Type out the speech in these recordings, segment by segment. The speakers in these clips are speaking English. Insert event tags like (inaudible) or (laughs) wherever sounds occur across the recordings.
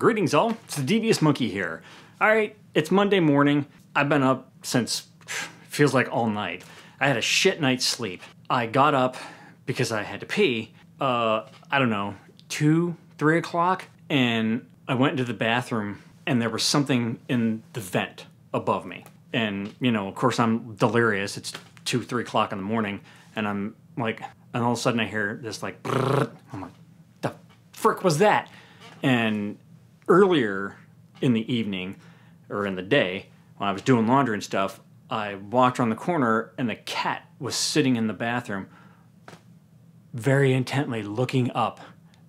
Greetings, all. It's the Devious Monkey here. All right, it's Monday morning. I've been up since feels like all night. I had a shit night's sleep. I got up because I had to pee. Uh, I don't know, two, three o'clock, and I went into the bathroom, and there was something in the vent above me. And you know, of course, I'm delirious. It's two, three o'clock in the morning, and I'm like, and all of a sudden I hear this like. I'm like, the frick was that? And earlier in the evening or in the day when I was doing laundry and stuff, I walked around the corner and the cat was sitting in the bathroom very intently looking up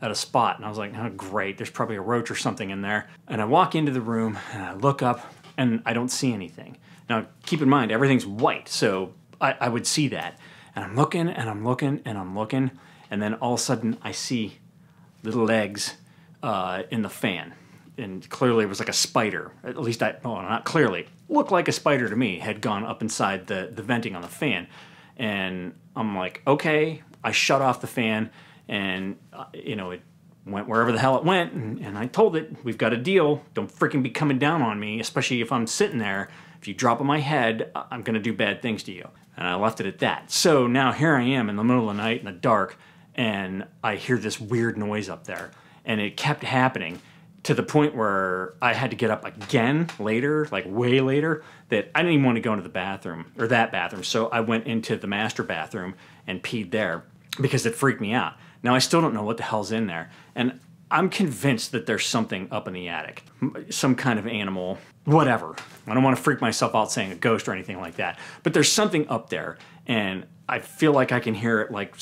at a spot. And I was like, oh, great, there's probably a roach or something in there. And I walk into the room and I look up and I don't see anything. Now, keep in mind, everything's white, so I, I would see that. And I'm looking and I'm looking and I'm looking. And then all of a sudden, I see little legs uh, in the fan and clearly it was like a spider. At least I, well, not clearly, looked like a spider to me. Had gone up inside the the venting on the fan, and I'm like, okay. I shut off the fan, and uh, you know it went wherever the hell it went, and, and I told it, we've got a deal. Don't freaking be coming down on me, especially if I'm sitting there. If you drop on my head, I'm gonna do bad things to you. And I left it at that. So now here I am in the middle of the night in the dark, and I hear this weird noise up there, and it kept happening to the point where I had to get up again later, like way later, that I didn't even want to go into the bathroom or that bathroom. So I went into the master bathroom and peed there because it freaked me out. Now I still don't know what the hell's in there. And I'm convinced that there's something up in the attic, some kind of animal, whatever. I don't want to freak myself out saying a ghost or anything like that, but there's something up there, and I feel like I can hear it like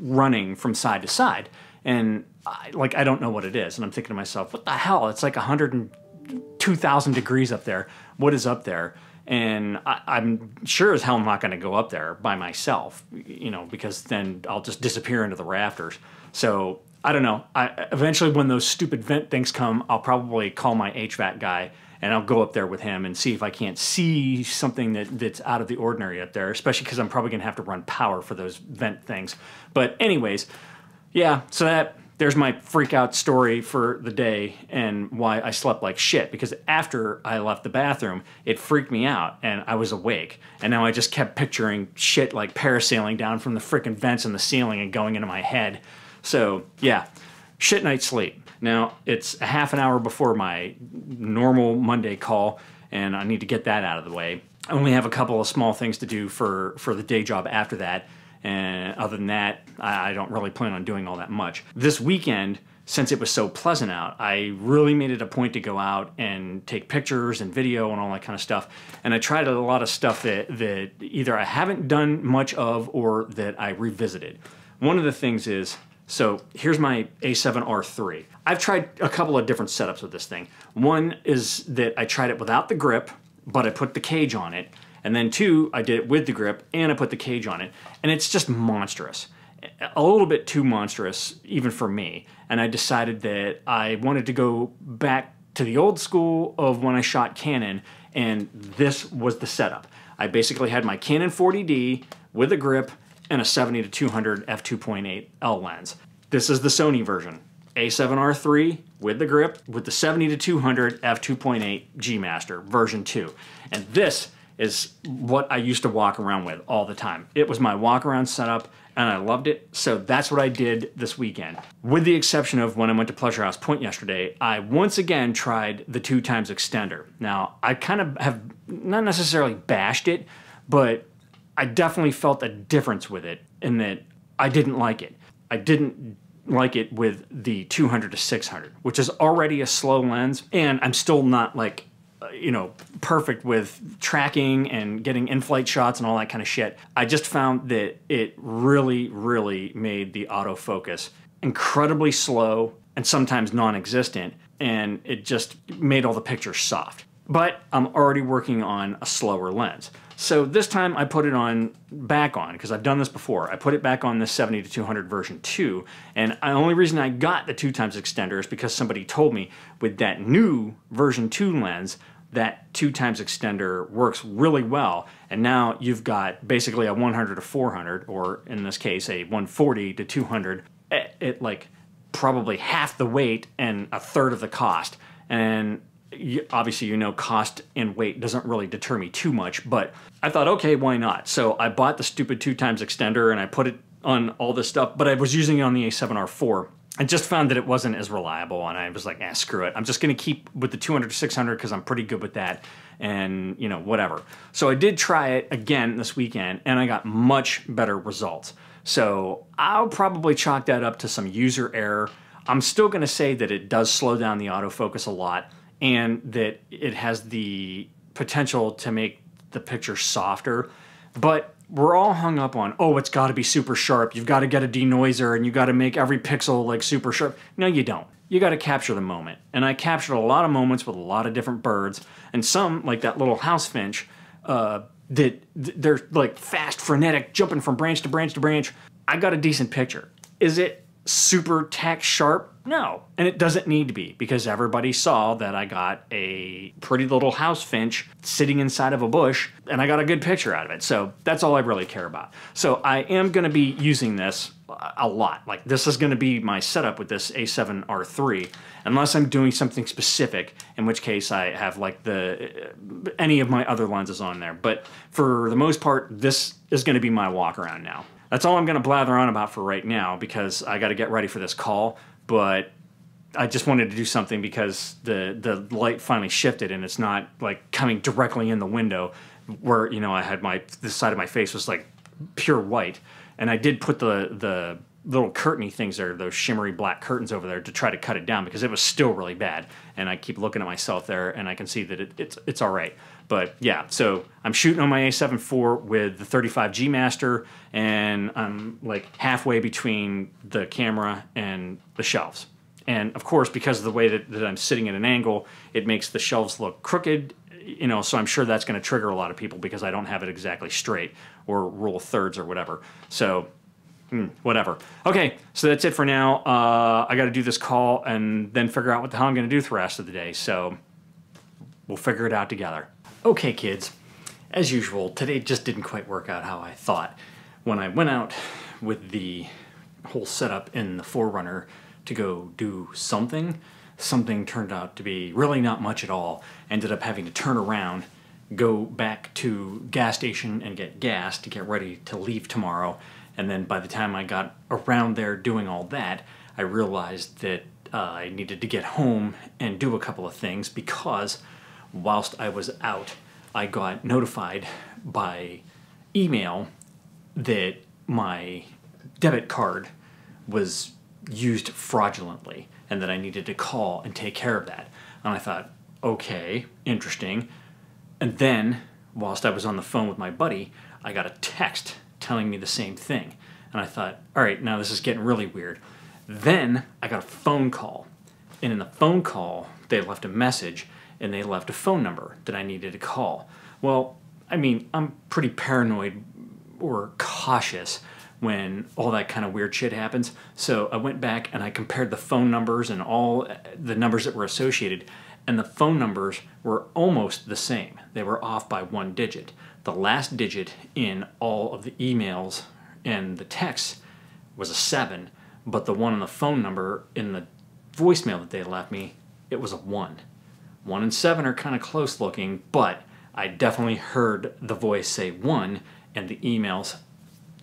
running from side to side and I, like I don't know what it is, and I'm thinking to myself, what the hell? It's like 102,000 degrees up there. What is up there? And I, am sure as hell I'm not going to go up there by myself, you know, because then I'll just disappear into the rafters. So I don't know. I eventually, when those stupid vent things come, I'll probably call my HVAC guy and I'll go up there with him and see if I can't see something that, that's out of the ordinary up there, especially because I'm probably going to have to run power for those vent things. But anyways, yeah, so that there's my freak out story for the day and why I slept like shit because after I left the bathroom, it freaked me out and I was awake. And now I just kept picturing shit like parasailing down from the freaking vents in the ceiling and going into my head. So, yeah, shit night sleep. Now, it's a half an hour before my normal Monday call and I need to get that out of the way. I only have a couple of small things to do for for the day job after that and other than that, I don't really plan on doing all that much. This weekend, since it was so pleasant out, I really made it a point to go out and take pictures and video and all that kind of stuff. And I tried a lot of stuff that, that either I haven't done much of or that I revisited. One of the things is so here's my A7R3. I've tried a couple of different setups with this thing. One is that I tried it without the grip, but I put the cage on it. And then two, I did it with the grip and I put the cage on it. And it's just monstrous. A little bit too monstrous, even for me. And I decided that I wanted to go back to the old school of when I shot Canon, and this was the setup. I basically had my Canon 40D with a grip and a 70 to 200 f2.8 L lens. This is the Sony version. A7R3 with the grip with the 70 to 200 f2.8 G Master version 2. And this is what I used to walk around with all the time. It was my walk around setup and I loved it. So that's what I did this weekend. With the exception of when I went to Pleasure House Point yesterday, I once again tried the two times extender. Now, I kind of have not necessarily bashed it, but I definitely felt a difference with it in that I didn't like it. I didn't like it with the 200 to 600, which is already a slow lens, and I'm still not like you know, perfect with tracking and getting in-flight shots and all that kind of shit. I just found that it really, really made the autofocus incredibly slow and sometimes non-existent, and it just made all the pictures soft. But I'm already working on a slower lens. So this time I put it on back on because I've done this before. I put it back on the 70 to 200 version 2 and the only reason I got the 2 times extender is because somebody told me with that new version 2 lens that 2 times extender works really well and now you've got basically a 100 to 400 or in this case a 140 to 200 at, at like probably half the weight and a third of the cost And you, obviously, you know, cost and weight doesn't really deter me too much, but I thought, okay, why not? So I bought the stupid two times extender and I put it on all this stuff, but I was using it on the A7R4. I just found that it wasn't as reliable, and I was like, "Ah, screw it. I'm just going to keep with the 200 to 600 because I'm pretty good with that, and you know, whatever." So I did try it again this weekend, and I got much better results. So I'll probably chalk that up to some user error. I'm still going to say that it does slow down the autofocus a lot, and that it has the potential to make the picture softer, but we're all hung up on, oh, it's got to be super sharp. You've got to get a denoiser and you got to make every pixel like super sharp. No, you don't. You got to capture the moment. And I captured a lot of moments with a lot of different birds, and some, like that little house finch, uh, that they're like fast, frenetic, jumping from branch to branch to branch. I got a decent picture. Is it super tack sharp? No, and it doesn't need to be because everybody saw that I got a pretty little house finch sitting inside of a bush and I got a good picture out of it. So that's all I really care about. So I am going to be using this a lot. Like this is going to be my setup with this A7R3 unless I'm doing something specific, in which case I have like the any of my other lenses on there. But for the most part, this is going to be my walk around now. That's all I'm going to blather on about for right now because I got to get ready for this call but I just wanted to do something because the the light finally shifted and it's not like coming directly in the window where you know I had my the side of my face was like pure white. And I did put the the little curtainy things there those shimmery black curtains over there to try to cut it down because it was still really bad and I keep looking at myself there and I can see that it, it's it's all right but yeah so I'm shooting on my A7 IV with the 35G Master and I'm like halfway between the camera and the shelves and of course, because of the way that, that I'm sitting at an angle, it makes the shelves look crooked. You know, so I'm sure that's going to trigger a lot of people because I don't have it exactly straight or rule thirds or whatever. So, hmm, whatever. Okay, so that's it for now. Uh, I got to do this call and then figure out what the hell I'm going to do for the rest of the day. So, we'll figure it out together. Okay, kids. As usual, today just didn't quite work out how I thought. When I went out with the whole setup in the 4Runner to go do something. Something turned out to be really not much at all. Ended up having to turn around, go back to gas station and get gas to get ready to leave tomorrow. And then by the time I got around there doing all that, I realized that uh, I needed to get home and do a couple of things because whilst I was out, I got notified by email that my debit card was used fraudulently and that I needed to call and take care of that. And I thought, okay, interesting. And then, whilst I was on the phone with my buddy, I got a text telling me the same thing. And I thought, all right, now this is getting really weird. Then I got a phone call. And in the phone call, they left a message and they left a phone number that I needed to call. Well, I mean, I'm pretty paranoid or cautious when all that kind of weird shit happens. So I went back and I compared the phone numbers and all the numbers that were associated, and the phone numbers were almost the same. They were off by one digit. The last digit in all of the emails and the texts was a seven, but the one on the phone number in the voicemail that they left me, it was a one. One and seven are kind of close looking, but I definitely heard the voice say one and the emails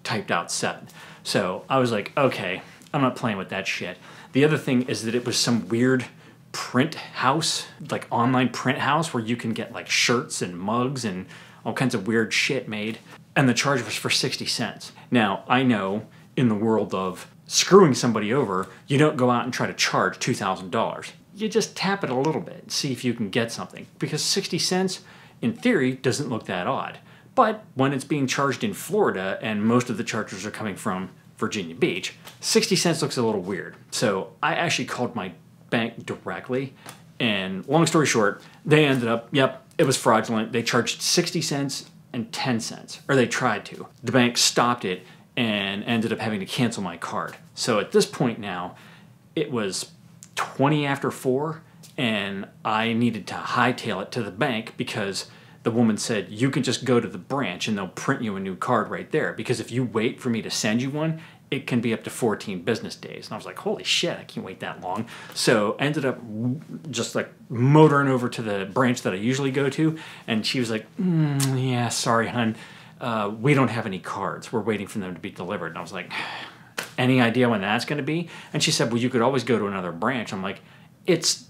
typed out seven. So I was like, okay, I'm not playing with that shit. The other thing is that it was some weird print house, like online print house where you can get like shirts and mugs and all kinds of weird shit made. And the charge was for 60 cents. Now, I know in the world of screwing somebody over, you don't go out and try to charge $2,000. You just tap it a little bit and see if you can get something. Because 60 cents, in theory, doesn't look that odd. But when it's being charged in Florida and most of the chargers are coming from Virginia Beach, 60 cents looks a little weird. So I actually called my bank directly, and long story short, they ended up, yep, it was fraudulent. They charged 60 cents and 10 cents, or they tried to. The bank stopped it and ended up having to cancel my card. So at this point now, it was 20 after 4, and I needed to hightail it to the bank because the woman said, You can just go to the branch and they'll print you a new card right there. Because if you wait for me to send you one, it can be up to 14 business days. And I was like, Holy shit, I can't wait that long. So ended up just like motoring over to the branch that I usually go to. And she was like, mm, Yeah, sorry, hun. Uh, we don't have any cards. We're waiting for them to be delivered. And I was like, (sighs) Any idea when that's going to be? And she said, Well, you could always go to another branch. I'm like, It's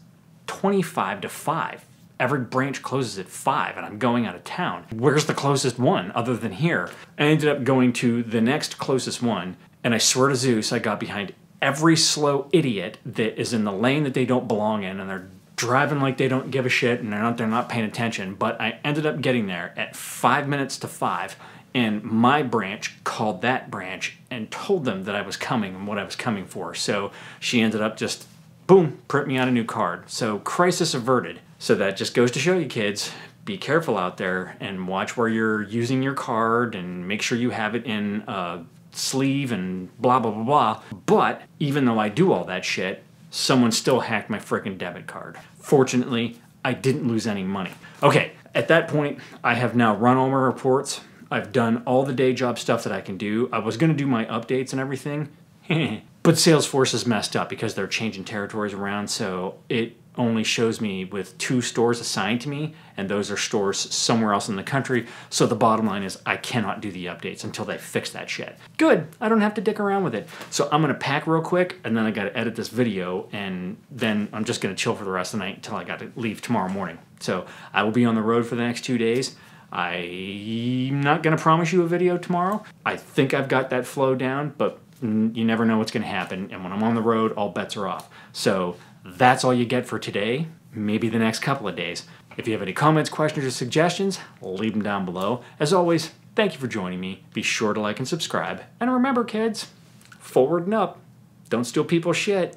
25 to 5 every branch closes at five and I'm going out of town. Where's the closest one other than here? I ended up going to the next closest one, and I swear to Zeus, I got behind every slow idiot that is in the lane that they don't belong in, and they're driving like they don't give a shit and they're not they're not paying attention. But I ended up getting there at five minutes to five. And my branch called that branch and told them that I was coming and what I was coming for. So she ended up just boom, print me out a new card. So crisis averted. So that just goes to show you kids, be careful out there and watch where you're using your card and make sure you have it in a sleeve and blah blah blah blah. But even though I do all that shit, someone still hacked my freaking debit card. Fortunately, I didn't lose any money. Okay, at that point, I have now run all my reports. I've done all the day job stuff that I can do. I was going to do my updates and everything. (laughs) but Salesforce is messed up because they're changing territories around, so it only shows me with two stores assigned to me, and those are stores somewhere else in the country. So the bottom line is I cannot do the updates until they fix that shit. Good, I don't have to dick around with it. So I'm gonna pack real quick, and then I gotta edit this video, and then I'm just gonna chill for the rest of the night until I gotta leave tomorrow morning. So I will be on the road for the next two days. I'm not gonna promise you a video tomorrow. I think I've got that flow down, but you never know what's gonna happen. And when I'm on the road, all bets are off. So that's all you get for today, maybe the next couple of days. If you have any comments, questions, or suggestions, leave them down below. As always, thank you for joining me. Be sure to like and subscribe. And remember, kids, forward and up. Don't steal people's shit.